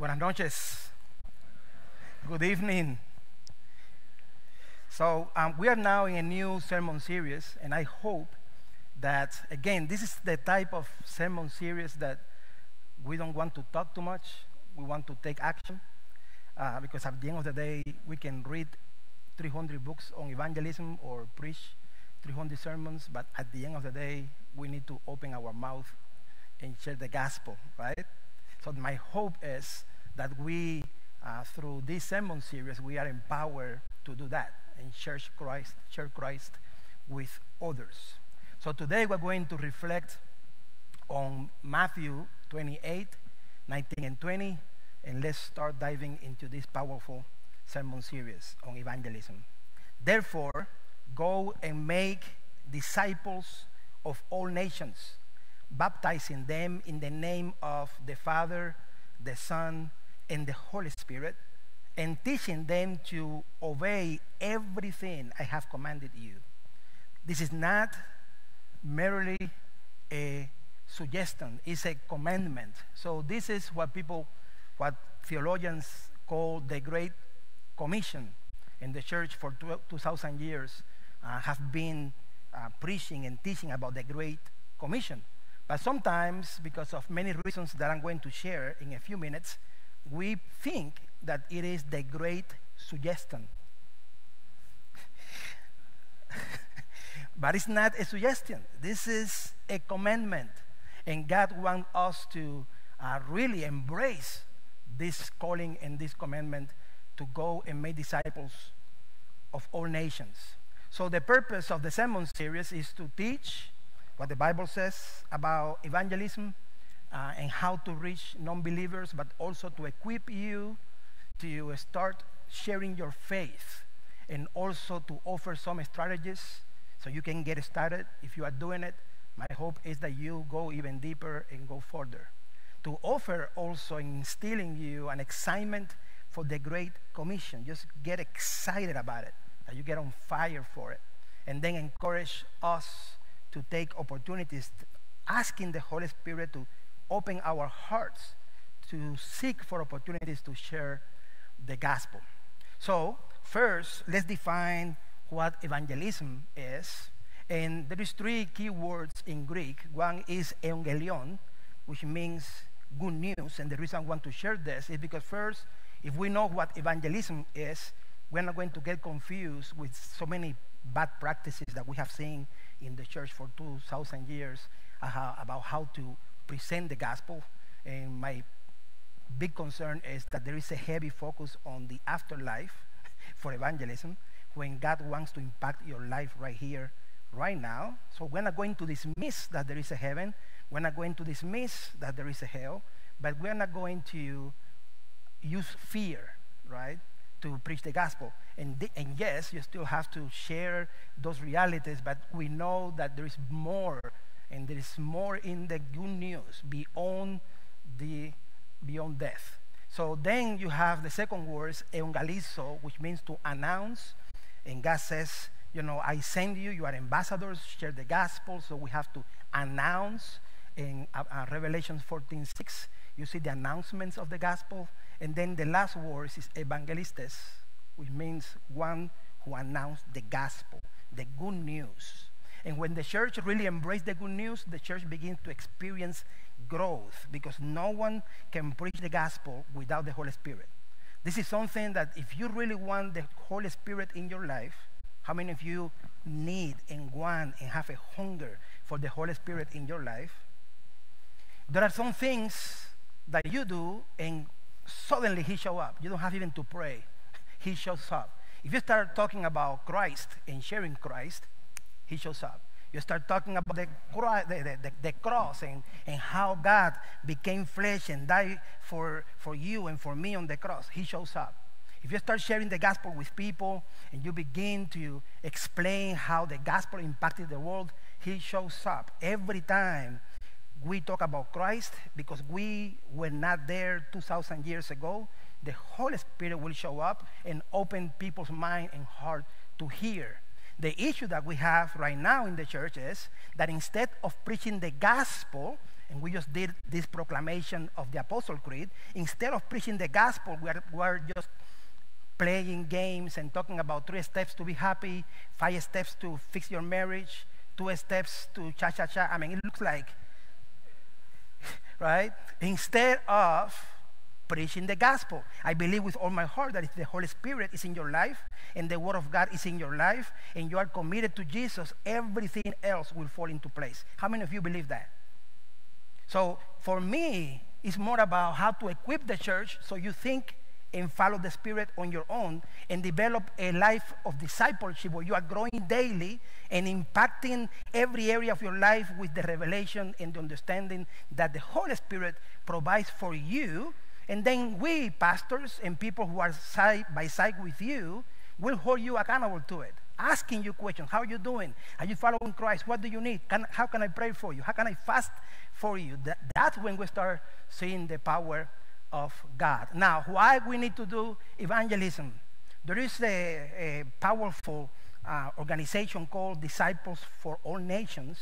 Buenas noches. Good evening. So, um, we are now in a new sermon series, and I hope that, again, this is the type of sermon series that we don't want to talk too much, we want to take action, uh, because at the end of the day, we can read 300 books on evangelism or preach 300 sermons, but at the end of the day, we need to open our mouth and share the gospel, right? So my hope is that we, uh, through this sermon series, we are empowered to do that and share Christ, share Christ with others. So today we're going to reflect on Matthew 28, 19 and 20, and let's start diving into this powerful sermon series on evangelism. Therefore, go and make disciples of all nations, baptizing them in the name of the Father, the Son, and the Holy Spirit, and teaching them to obey everything I have commanded you. This is not merely a suggestion, it's a commandment. So, this is what people, what theologians call the Great Commission in the church for 2,000 years uh, have been uh, preaching and teaching about the Great Commission. But sometimes, because of many reasons that I'm going to share in a few minutes, we think that it is the Great Suggestion. but it's not a suggestion. This is a commandment. And God wants us to uh, really embrace this calling and this commandment to go and make disciples of all nations. So the purpose of the sermon series is to teach what the Bible says about evangelism uh, and how to reach non-believers, but also to equip you to start sharing your faith and also to offer some strategies so you can get started. If you are doing it, my hope is that you go even deeper and go further. To offer also instilling you an excitement for the Great Commission. Just get excited about it that you get on fire for it. And then encourage us to take opportunities, asking the Holy Spirit to open our hearts to seek for opportunities to share the gospel. So, first, let's define what evangelism is. And there is three key words in Greek. One is evangelion, which means good news. And the reason I want to share this is because first, if we know what evangelism is, we're not going to get confused with so many bad practices that we have seen in the church for 2,000 years uh, about how to present the gospel. And my big concern is that there is a heavy focus on the afterlife for evangelism when God wants to impact your life right here, right now. So we're not going to dismiss that there is a heaven. We're not going to dismiss that there is a hell. But we're not going to use fear, right? to preach the gospel. And, the, and yes, you still have to share those realities, but we know that there is more, and there is more in the good news beyond the beyond death. So then you have the second words, evangelizo, which means to announce. And God says, you know, I send you, you are ambassadors, share the gospel. So we have to announce. In uh, uh, Revelation 14 6, you see the announcements of the gospel. And then the last word is evangelistes, which means one who announced the gospel, the good news. And when the church really embraced the good news, the church begins to experience growth because no one can preach the gospel without the Holy Spirit. This is something that if you really want the Holy Spirit in your life, how many of you need and want and have a hunger for the Holy Spirit in your life? There are some things that you do and suddenly he show up. You don't have even to pray. He shows up. If you start talking about Christ and sharing Christ, he shows up. You start talking about the, the, the, the, cross and, and how God became flesh and died for, for you and for me on the cross. He shows up. If you start sharing the gospel with people and you begin to explain how the gospel impacted the world, he shows up every time we talk about Christ because we were not there 2,000 years ago. The Holy Spirit will show up and open people's mind and heart to hear. The issue that we have right now in the church is that instead of preaching the gospel and we just did this proclamation of the Apostle Creed, instead of preaching the gospel, we are, we are just playing games and talking about three steps to be happy, five steps to fix your marriage, two steps to cha cha cha. I mean, it looks like, right? Instead of preaching the gospel. I believe with all my heart that if the Holy Spirit is in your life and the Word of God is in your life and you are committed to Jesus, everything else will fall into place. How many of you believe that? So for me, it's more about how to equip the church so you think and follow the Spirit on your own and develop a life of discipleship where you are growing daily and impacting every area of your life with the revelation and the understanding that the Holy Spirit provides for you and then we, pastors and people who are side by side with you, will hold you accountable to it. Asking you questions. How are you doing? Are you following Christ? What do you need? Can, how can I pray for you? How can I fast for you? That, that's when we start seeing the power of God. Now, why we need to do evangelism? There is a, a powerful uh, organization called Disciples for All Nations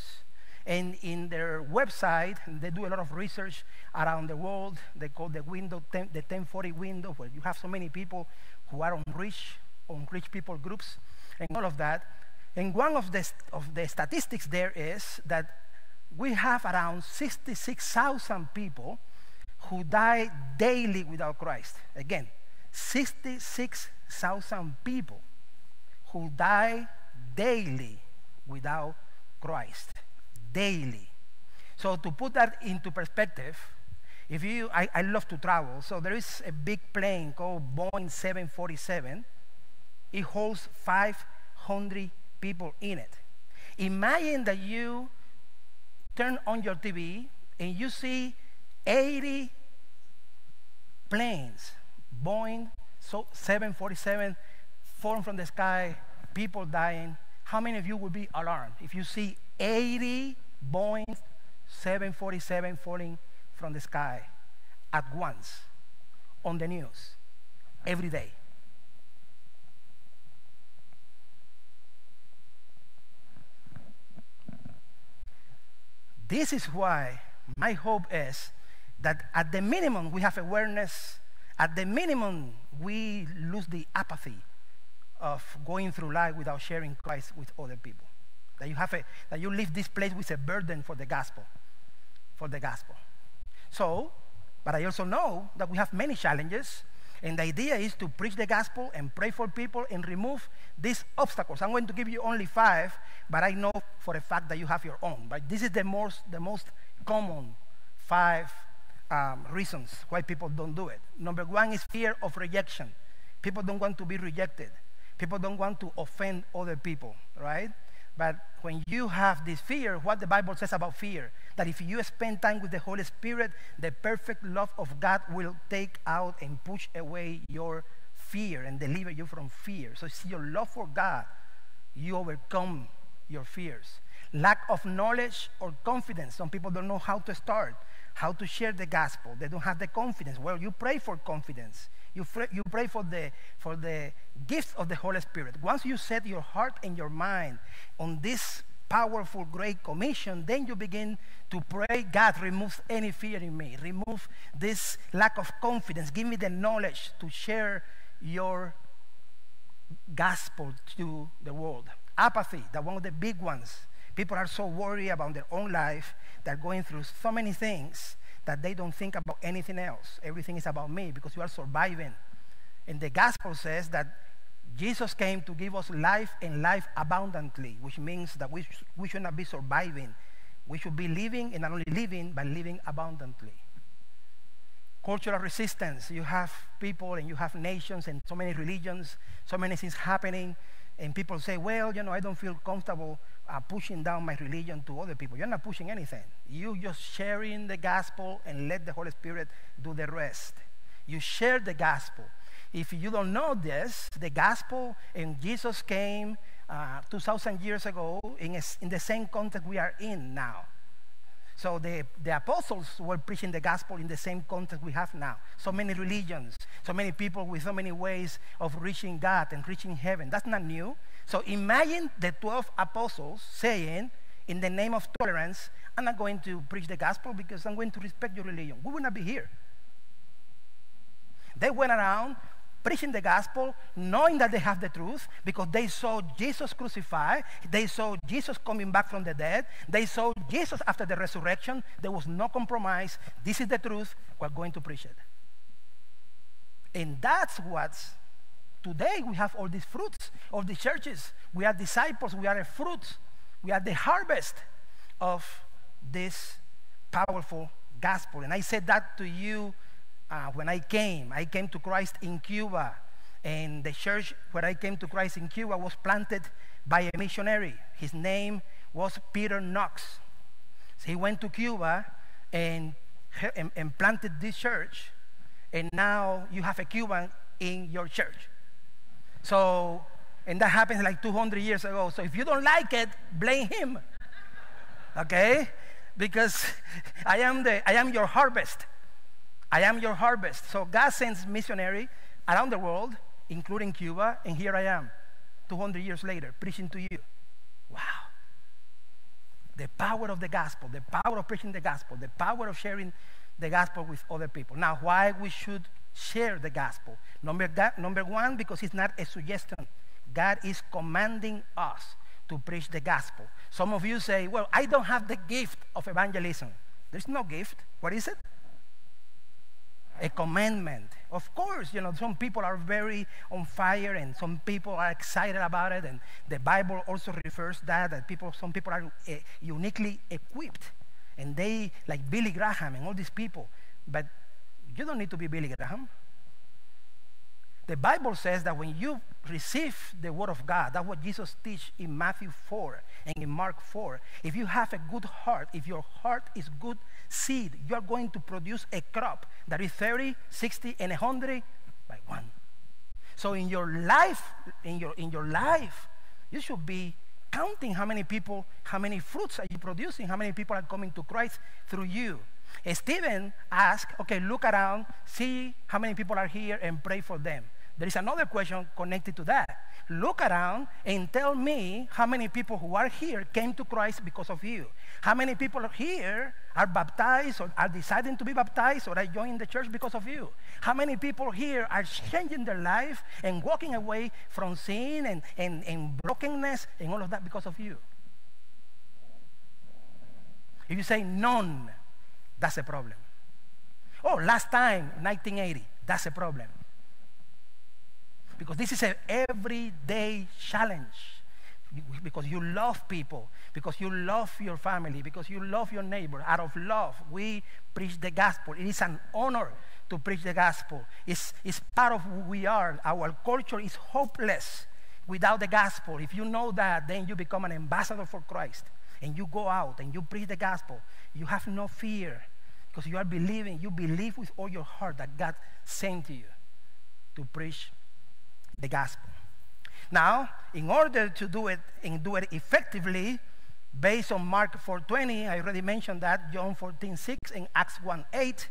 and in their website, they do a lot of research around the world. They call the window, 10, the 1040 window, where you have so many people who are on rich, people groups, and all of that. And one of the, of the statistics there is that we have around 66,000 people who die daily without Christ. Again, 66,000 people who die daily without Christ daily. So to put that into perspective, if you, I, I love to travel, so there is a big plane called Boeing 747. It holds 500 people in it. Imagine that you turn on your TV and you see 80 planes, Boeing so 747, falling from the sky, people dying. How many of you would be alarmed if you see 80 Boeing 747 falling from the sky at once on the news every day. This is why my hope is that at the minimum we have awareness, at the minimum we lose the apathy of going through life without sharing Christ with other people. That you have a, that you leave this place with a burden for the gospel, for the gospel. So, but I also know that we have many challenges, and the idea is to preach the gospel and pray for people and remove these obstacles. I'm going to give you only five, but I know for a fact that you have your own. But this is the most, the most common five um, reasons why people don't do it. Number one is fear of rejection. People don't want to be rejected. People don't want to offend other people, right? But when you have this fear, what the Bible says about fear, that if you spend time with the Holy Spirit, the perfect love of God will take out and push away your fear and deliver you from fear. So it's your love for God, you overcome your fears. Lack of knowledge or confidence. Some people don't know how to start, how to share the gospel. They don't have the confidence. Well, you pray for confidence. You, you pray for the, for the gift of the Holy Spirit. Once you set your heart and your mind on this powerful, great commission, then you begin to pray, God, remove any fear in me. Remove this lack of confidence. Give me the knowledge to share your gospel to the world. Apathy, that one of the big ones. People are so worried about their own life. They're going through so many things that they don't think about anything else. Everything is about me because you are surviving. And the gospel says that Jesus came to give us life and life abundantly, which means that we, sh- we should not be surviving. We should be living and not only living, but living abundantly. Cultural resistance. You have people and you have nations and so many religions, so many things happening. And people say, well, you know, I don't feel comfortable uh, pushing down my religion to other people. You're not pushing anything. You just sharing the gospel and let the Holy Spirit do the rest. You share the gospel. If you don't know this, the gospel and Jesus came uh, 2,000 years ago in, a, in the same context we are in now. So the, the apostles were preaching the gospel in the same context we have now. So many religions, so many people with so many ways of reaching God and reaching heaven. That's not new. So imagine the 12 apostles saying, in the name of tolerance, I'm not going to preach the gospel because I'm going to respect your religion. We will not be here. They went around preaching the gospel, knowing that they have the truth, because they saw Jesus crucified, they saw Jesus coming back from the dead, they saw Jesus after the resurrection. There was no compromise. This is the truth. We're going to preach it. And that's what's today we have all these fruits of the churches. We are disciples, we are a fruit, we are the harvest of this powerful gospel. And I said that to you uh, when I came. I came to Christ in Cuba. And the church where I came to Christ in Cuba was planted by a missionary. His name was Peter Knox. So he went to Cuba and, and, and planted this church. And now you have a Cuban in your church. So, and that happened like 200 years ago. So if you don't like it, blame him. Okay? Because I am, the, I am your harvest. I am your harvest. So God sends missionary around the world, including Cuba, and here I am, 200 years later, preaching to you. Wow. The power of the gospel, the power of preaching the gospel, the power of sharing the gospel with other people. Now, why we should share the gospel? Number, number one, because it's not a suggestion. God is commanding us to preach the gospel. Some of you say, well, I don't have the gift of evangelism. There's no gift. What is it? a commandment. Of course, you know, some people are very on fire and some people are excited about it. And the Bible also refers that, that people, some people are uh, uniquely equipped. And they, like Billy Graham and all these people. But you don't need to be Billy Graham. The Bible says that when you receive the Word of God, that's what Jesus teach in Matthew 4 and in Mark 4. If you have a good heart, if your heart is good seed, you are going to produce a crop that is 30, 60, and 100 by one. So in your life, in your, in your life, you should be counting how many people, how many fruits are you producing, how many people are coming to Christ through you. Stephen asked, okay, look around, see how many people are here and pray for them. There is another question connected to that. Look around and tell me how many people who are here came to Christ because of you. How many people here are baptized or are deciding to be baptized or are joining the church because of you? How many people here are changing their life and walking away from sin and, and, and brokenness and all of that because of you? If you say none, that's a problem. Oh, last time, 1980, that's a problem. Because this is an everyday challenge. Because you love people, because you love your family, because you love your neighbor. Out of love, we preach the gospel. It is an honor to preach the gospel. It's, it's part of who we are. Our culture is hopeless without the gospel. If you know that, then you become an ambassador for Christ. And you go out and you preach the gospel. You have no fear because you are believing. You believe with all your heart that God sent you to preach the gospel. Now, in order to do it and do it effectively, based on Mark 4:20, I already mentioned that, John 14:6 and Acts 1:8,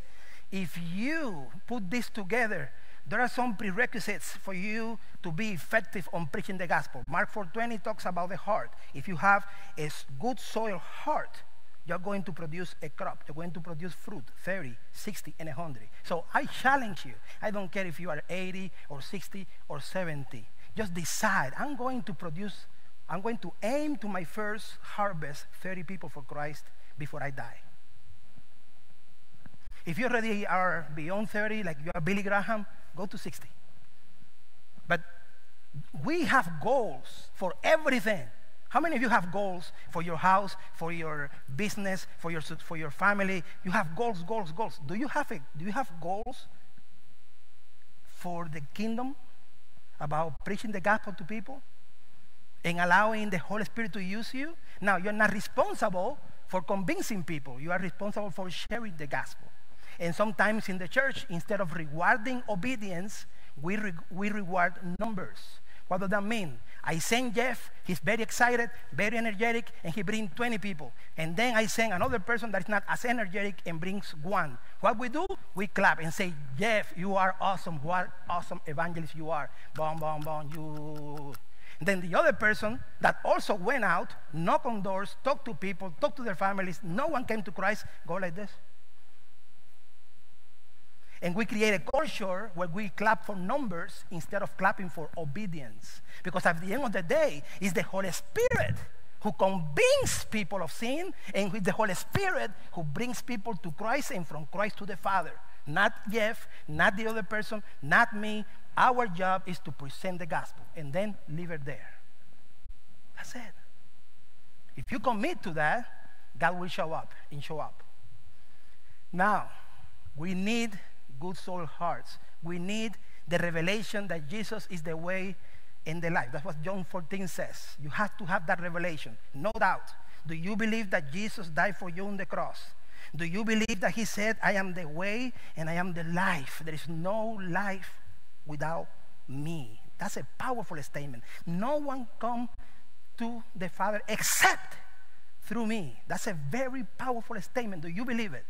if you put this together, there are some prerequisites for you to be effective on preaching the gospel. Mark 4:20 talks about the heart. If you have a good soil heart, you're going to produce a crop. You're going to produce fruit, 30, 60, and 100. So I challenge you. I don't care if you are 80 or 60 or 70. Just decide, I'm going to produce, I'm going to aim to my first harvest 30 people for Christ before I die. If you already are beyond 30, like you are Billy Graham, go to 60. But we have goals for everything. How many of you have goals for your house, for your business, for your, for your family? You have goals, goals, goals. Do you have, a, do you have goals for the kingdom about preaching the gospel to people and allowing the Holy Spirit to use you? Now, you're not responsible for convincing people. You are responsible for sharing the gospel. And sometimes in the church, instead of rewarding obedience, we, re we reward numbers. What does that mean? I send Jeff, he's very excited, very energetic, and he brings 20 people. And then I send another person that is not as energetic and brings one. What we do? We clap and say, Jeff, you are awesome. What awesome evangelist you are. Boom, boom, boom, you. Then the other person that also went out, knocked on doors, talked to people, talked to their families, no one came to Christ, go like this. And we create a culture where we clap for numbers instead of clapping for obedience. Because at the end of the day, it's the Holy Spirit who convinces people of sin, and it's the Holy Spirit who brings people to Christ and from Christ to the Father. Not Jeff, not the other person, not me. Our job is to present the gospel and then leave it there. That's it. If you commit to that, God will show up and show up. Now, we need good soul hearts. We need the revelation that Jesus is the way and the life. That's what John 14 says. You have to have that revelation, no doubt. Do you believe that Jesus died for you on the cross? Do you believe that he said, I am the way and I am the life? There is no life without me. That's a powerful statement. No one come to the Father except through me. That's a very powerful statement. Do you believe it?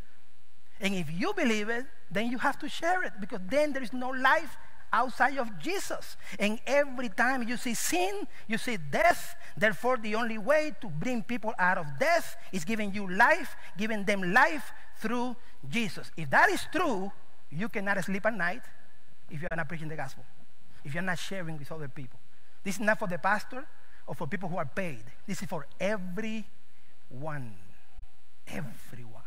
And if you believe it, then you have to share it because then there is no life outside of Jesus. And every time you see sin, you see death. Therefore, the only way to bring people out of death is giving you life, giving them life through Jesus. If that is true, you cannot sleep at night if you're not preaching the gospel, if you're not sharing with other people. This is not for the pastor or for people who are paid. This is for everyone. Everyone.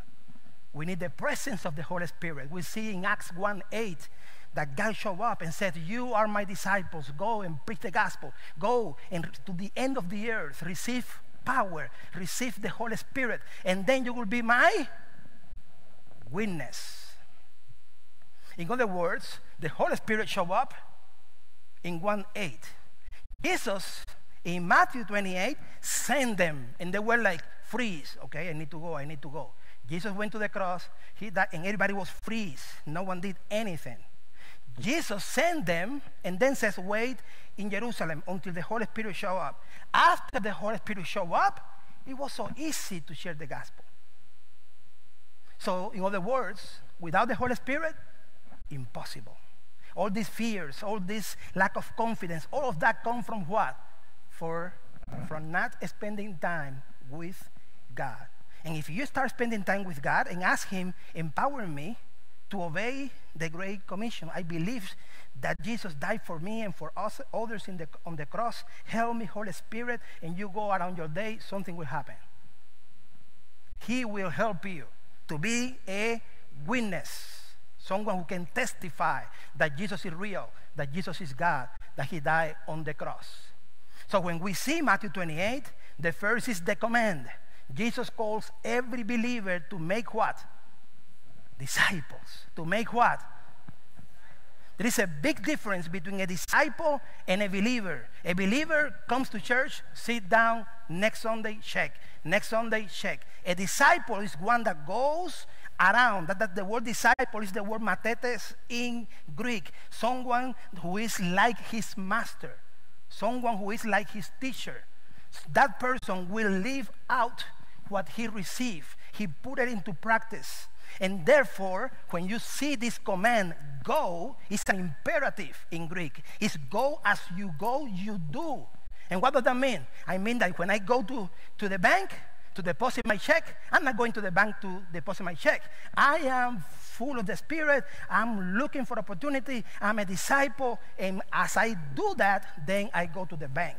We need the presence of the Holy Spirit. We see in Acts 1 8 that God showed up and said, You are my disciples. Go and preach the gospel. Go and to the end of the earth, receive power, receive the Holy Spirit, and then you will be my witness. In other words, the Holy Spirit showed up in 1 8. Jesus in Matthew 28 sent them, and they were like, Freeze, okay, I need to go, I need to go. Jesus went to the cross, he died, and everybody was freeze. No one did anything. Jesus sent them and then says, wait in Jerusalem until the Holy Spirit show up. After the Holy Spirit show up, it was so easy to share the gospel. So, in other words, without the Holy Spirit, impossible. All these fears, all this lack of confidence, all of that come from what? For from not spending time with God. And if you start spending time with God and ask Him, empower me to obey the Great Commission, I believe that Jesus died for me and for us, others the, on the cross. Help me, Holy Spirit, and you go around your day, something will happen. He will help you to be a witness, someone who can testify that Jesus is real, that Jesus is God, that He died on the cross. So when we see Matthew 28, the first is the command Jesus calls every believer to make what? Disciples. To make what? There is a big difference between a disciple and a believer. A believer comes to church, sit down, next Sunday, check. Next Sunday, check. A disciple is one that goes around. That, that the word disciple is the word matetes in Greek. Someone who is like his master. Someone who is like his teacher. That person will live out what he received. He put it into practice. And therefore, when you see this command, go, it's an imperative in Greek. It's go as you go, you do. And what does that mean? I mean that when I go to, to the bank to deposit my check, I'm not going to the bank to deposit my check. I am full of the Spirit. I'm looking for opportunity. I'm a disciple. And as I do that, then I go to the bank.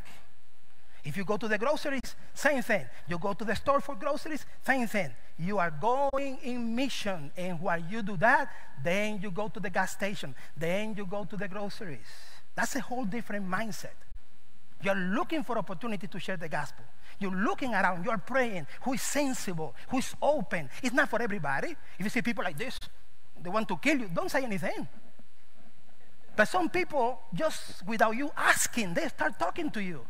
If you go to the groceries, same thing. You go to the store for groceries, same thing. You are going in mission, and while you do that, then you go to the gas station, then you go to the groceries. That's a whole different mindset. You're looking for opportunity to share the gospel. You're looking around, you're praying. Who is sensible? Who is open? It's not for everybody. If you see people like this, they want to kill you, don't say anything. But some people, just without you asking, they start talking to you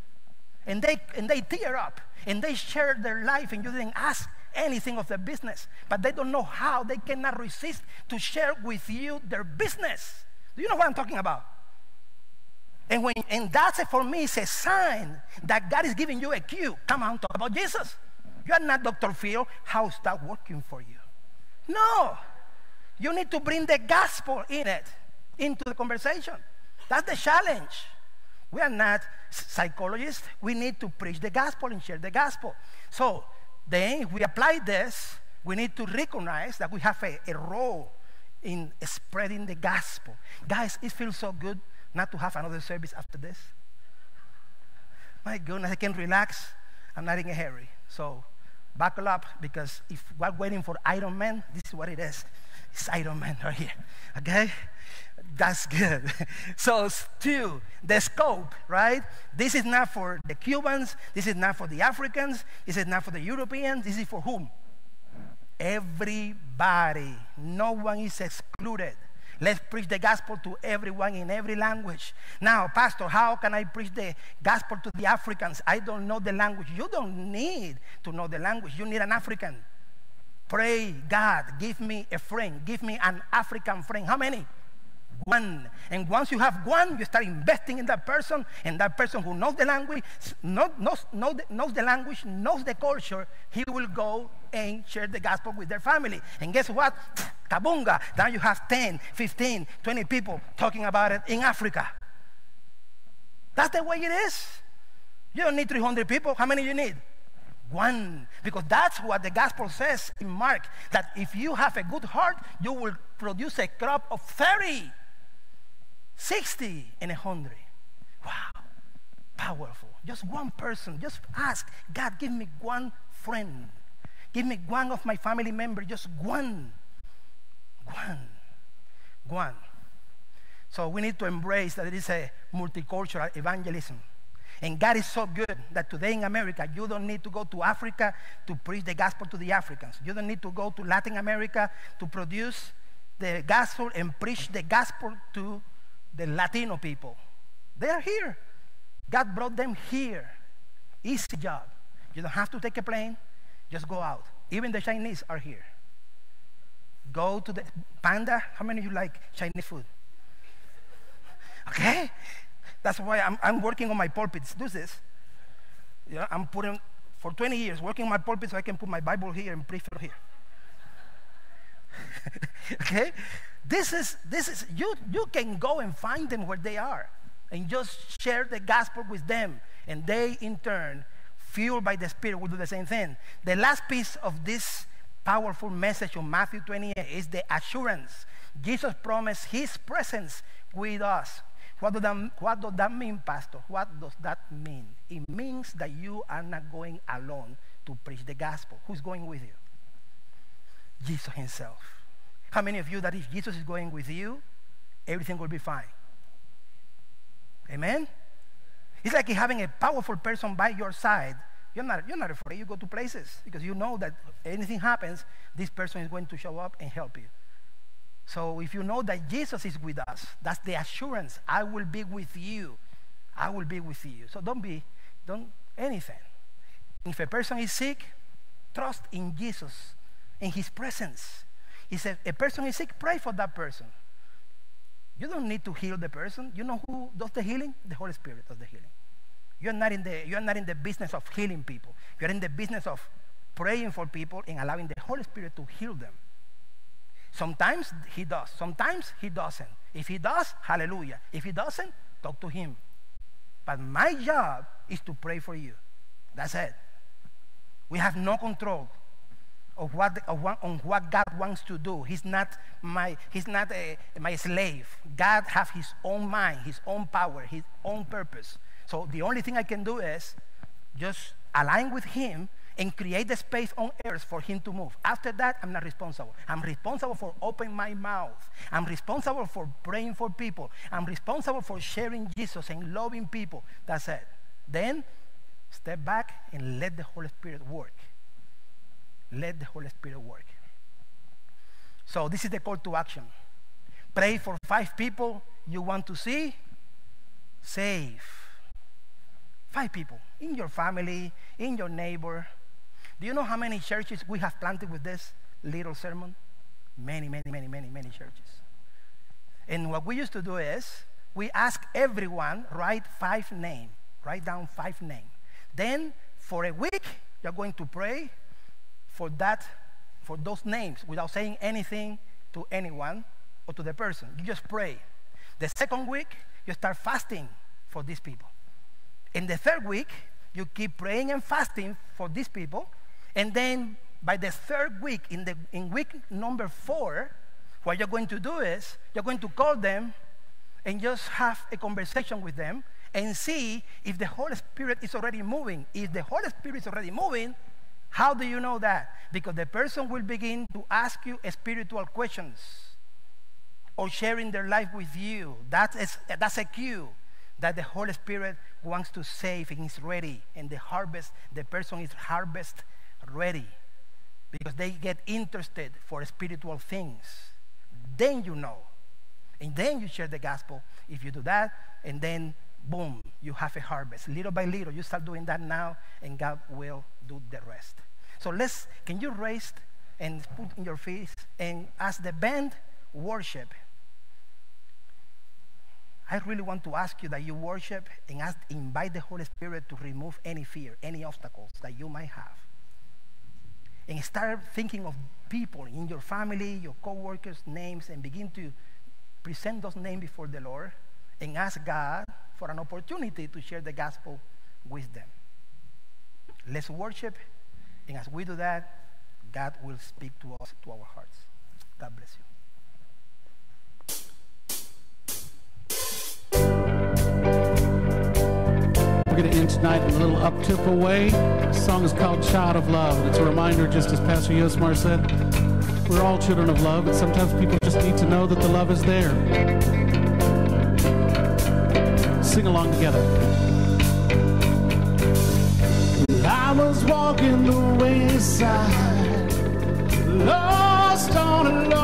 and they, and they tear up and they share their life and you didn't ask anything of their business. But they don't know how they cannot resist to share with you their business. Do you know what i'm talking about? And when and that's a, for me it's a sign that god is giving you a cue. Come on talk about jesus. You are not dr phil. How's that working for you? No. You need to bring the gospel in it into the conversation. That's the challenge We are not psychologists. We need to preach the gospel and share the gospel. So then, we apply this, we need to recognize that we have a, a role in spreading the gospel. Guys, it feels so good not to have another service after this. My goodness, I can relax. I'm not in a hurry. So buckle up because if we're waiting for Iron Man, this is what it is. It's Iron Man right here. Okay? That's good. so, two, the scope, right? This is not for the Cubans. This is not for the Africans. This is not for the Europeans. This is for whom? Everybody. No one is excluded. Let's preach the gospel to everyone in every language. Now, Pastor, how can I preach the gospel to the Africans? I don't know the language. You don't need to know the language. You need an African. Pray, God, give me a friend. Give me an African friend. How many? One. And once you have one, you start investing in that person, and that person who knows the language, knows, knows, knows, the, language, knows the culture, he will go and share the gospel with their family. And guess what? Kabunga. Now you have 10, 15, 20 people talking about it in Africa. That's the way it is. You don't need 300 people. How many you need? one. Because that's what the gospel says in Mark that if you have a good heart, you will produce a crop of 30, 60, and 100. Wow. Powerful. Just one person. Just ask God, give me one friend. Give me one of my family members. Just one. One. One. So we need to embrace that it is a multicultural evangelism. And God is so good that today in America, you don't need to go to Africa to preach the gospel to the Africans. You don't need to go to Latin America to produce the gospel and preach the gospel to the Latino people. They are here. God brought them here. Easy job. You don't have to take a plane. Just go out. Even the Chinese are here. Go to the panda. How many of you like Chinese food? Okay? That's why I'm, I'm working on my pulpits. Do this. Yeah, I'm putting, for 20 years, working on my pulpit so I can put my Bible here and preach here. okay? This is, this is, you, you can go and find them where they are and just share the gospel with them. And they, in turn, fueled by the Spirit, will do the same thing. The last piece of this powerful message of Matthew 28 is the assurance. Jesus promised his presence with us what that, what does that mean, Pastor? What does that mean? It means that you are not going alone to preach the gospel. Who's going with you? Jesus himself. How many of you that if Jesus is going with you, everything will be fine? Amen? It's like having a powerful person by your side. You're not, you're not afraid. You go to places because you know that anything happens, this person is going to show up and help you. So if you know that Jesus is with us, that's the assurance. I will be with you. I will be with you. So don't be, don't anything. If a person is sick, trust in Jesus, in his presence. If a person is sick, pray for that person. You don't need to heal the person. You know who does the healing? The Holy Spirit does the healing. You're not in the, you're not in the business of healing people. You're in the business of praying for people and allowing the Holy Spirit to heal them. Sometimes he does, sometimes he doesn't. If he does, hallelujah. If he doesn't, talk to him. But my job is to pray for you. That's it. We have no control of what, of on what God wants to do. He's not my, he's not a, my slave. God has his own mind, his own power, his own purpose. So the only thing I can do is just align with him and create the space on earth for him to move. After that, I'm not responsible. I'm responsible for opening my mouth. I'm responsible for praying for people. I'm responsible for sharing Jesus and loving people. That's it. Then step back and let the Holy Spirit work. Let the Holy Spirit work. So this is the call to action. Pray for five people you want to see. Save. Five people in your family, in your neighbor, do you know how many churches we have planted with this little sermon? Many, many, many, many, many churches. And what we used to do is we ask everyone write five names, write down five names. Then for a week you're going to pray for that, for those names without saying anything to anyone or to the person. You just pray. The second week you start fasting for these people. In the third week, you keep praying and fasting for these people. And then by the third week, in, the, in week number four, what you're going to do is you're going to call them and just have a conversation with them and see if the Holy Spirit is already moving. If the Holy Spirit is already moving, how do you know that? Because the person will begin to ask you spiritual questions or sharing their life with you. That is, that's a cue that the Holy Spirit wants to save and is ready. And the harvest, the person is harvest ready because they get interested for spiritual things. Then you know. And then you share the gospel if you do that. And then, boom, you have a harvest. Little by little, you start doing that now, and God will do the rest. So let's, can you raise and put in your face and as the band worship, I really want to ask you that you worship and ask, invite the Holy Spirit to remove any fear, any obstacles that you might have. And start thinking of people in your family, your co-workers' names, and begin to present those names before the Lord and ask God for an opportunity to share the gospel with them. Let's worship, and as we do that, God will speak to us, to our hearts. God bless you. We're going to end tonight in a little up tip away. The song is called Child of Love. And it's a reminder, just as Pastor Iosmar said, we're all children of love, but sometimes people just need to know that the love is there. Sing along together. Was walking the wayside, lost on a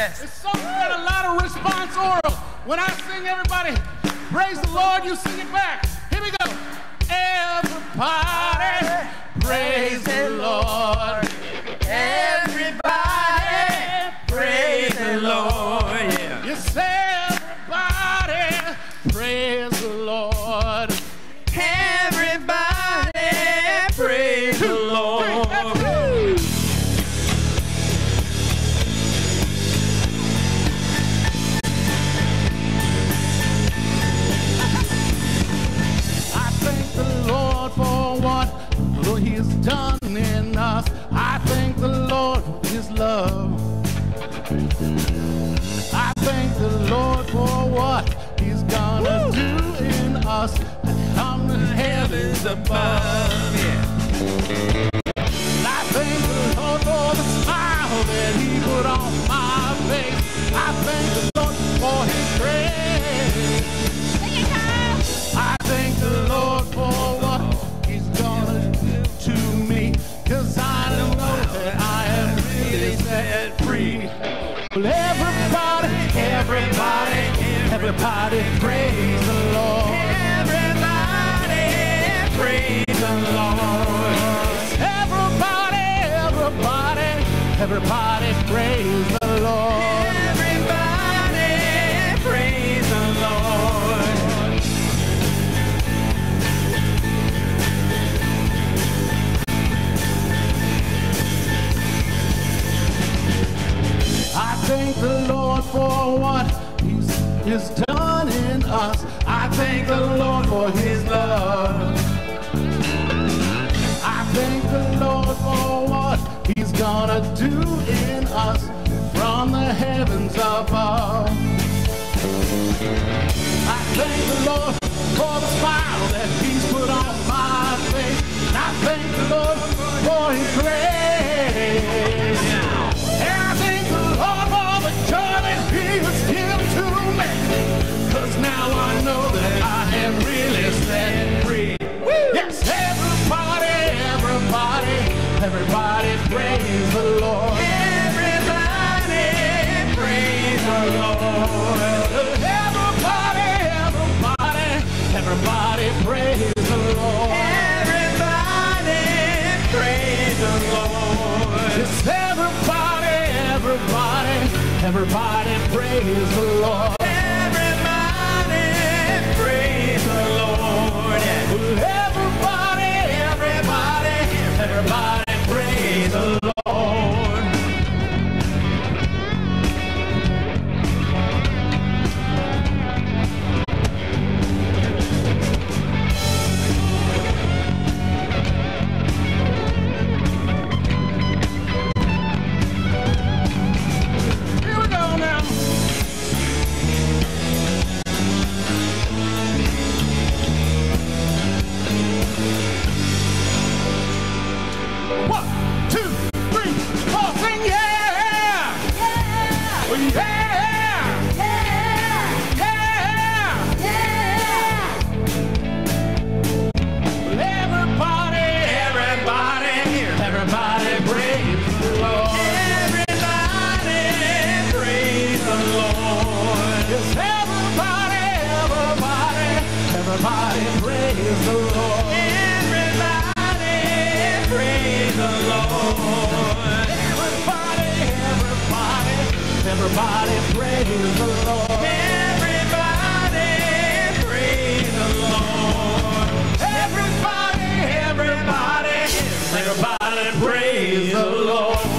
Yes. It's something that a lot of responsorial. When I sing, everybody praise the Lord, you sing it back. Here we go. Everybody praise the Lord. Above. Yeah. I thank the Lord for the smile that He put on my face. I thank the Lord for His grace. I thank the Lord for what He's gonna do to me. Cause I know that I am really set free. Well, everybody, everybody, everybody praise the Lord. Lord. Everybody, everybody, everybody praise the Lord. Everybody praise the Lord. I thank the Lord for what He's, He's done in us. I thank the Lord for His do Everybody, everybody, everybody praise the Lord. The Lord. Everybody, everybody, everybody praise the Lord. Everybody praise the Lord. Everybody, everybody, everybody praise the Lord.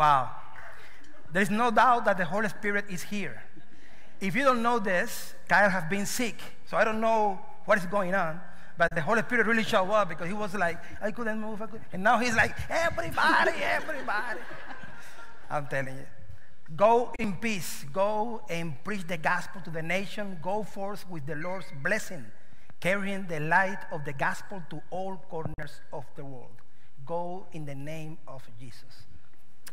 Wow. There's no doubt that the Holy Spirit is here. If you don't know this, Kyle has been sick, so I don't know what is going on. But the Holy Spirit really showed up because he was like, I couldn't move, I couldn't. and now he's like, everybody, everybody. I'm telling you. Go in peace. Go and preach the gospel to the nation. Go forth with the Lord's blessing, carrying the light of the gospel to all corners of the world. Go in the the name of Jesus.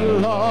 Everybody,